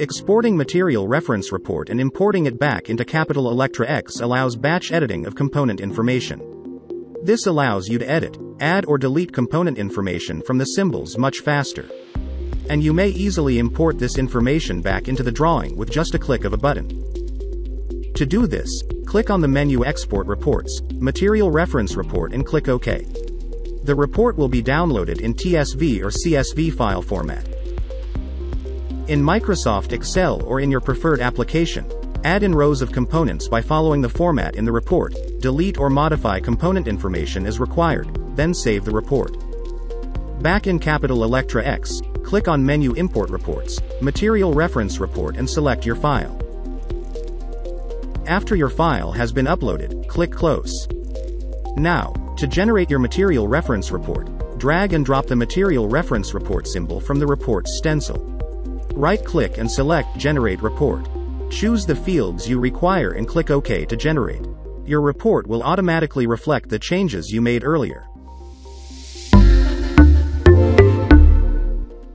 Exporting Material Reference Report and importing it back into Capital Electra X allows batch editing of component information. This allows you to edit, add or delete component information from the symbols much faster. And you may easily import this information back into the drawing with just a click of a button. To do this, click on the menu Export Reports, Material Reference Report and click OK. The report will be downloaded in TSV or CSV file format. In Microsoft Excel or in your preferred application, add in rows of components by following the format in the report, delete or modify component information as required, then save the report. Back in Capital Electra X, click on Menu Import Reports, Material Reference Report and select your file. After your file has been uploaded, click Close. Now, to generate your Material Reference Report, drag and drop the Material Reference Report symbol from the report stencil. Right-click and select Generate Report. Choose the fields you require and click OK to generate. Your report will automatically reflect the changes you made earlier.